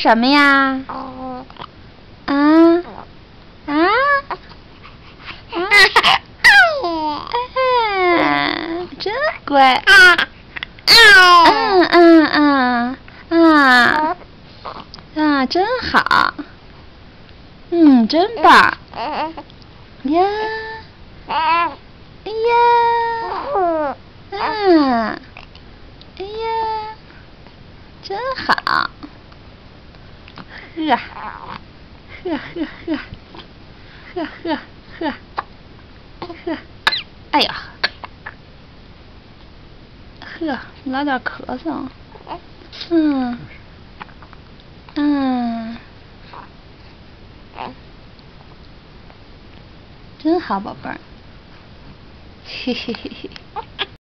什么呀？啊啊 啊！真乖。嗯嗯嗯啊啊，真好。嗯，真棒。呀，哎呀，嗯，哎呀，真好。呵，呵呵呵，呵呵呵，呵，哎呀，呵，老点咳嗽。嗯，嗯，真好，宝贝儿。嘿嘿嘿嘿。